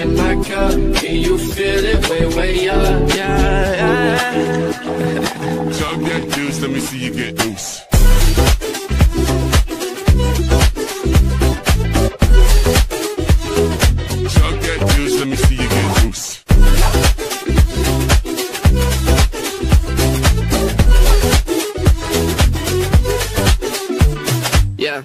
in my cup. Can you feel it way, way up? Yeah. Chug that juice, let me see you get loose. Chug that juice, let me see you get loose. Yeah.